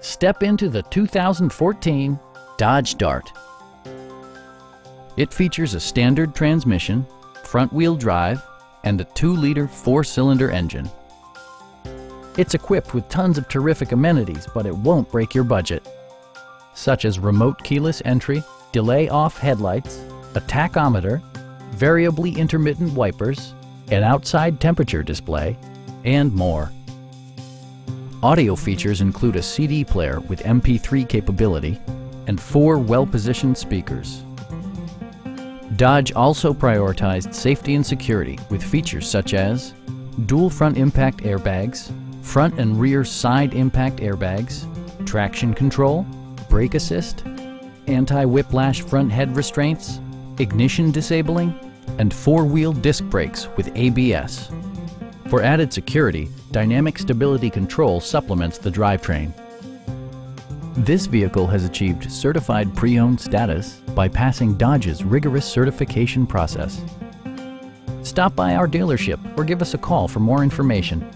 Step into the 2014 Dodge Dart. It features a standard transmission, front-wheel drive, and a 2-liter four-cylinder engine. It's equipped with tons of terrific amenities, but it won't break your budget, such as remote keyless entry, delay-off headlights, a tachometer, variably intermittent wipers, an outside temperature display, and more. Audio features include a CD player with MP3 capability and four well-positioned speakers. Dodge also prioritized safety and security with features such as dual front impact airbags, front and rear side impact airbags, traction control, brake assist, anti-whiplash front head restraints, ignition disabling, and four-wheel disc brakes with ABS. For added security, Dynamic Stability Control supplements the drivetrain. This vehicle has achieved certified pre-owned status by passing Dodge's rigorous certification process. Stop by our dealership or give us a call for more information.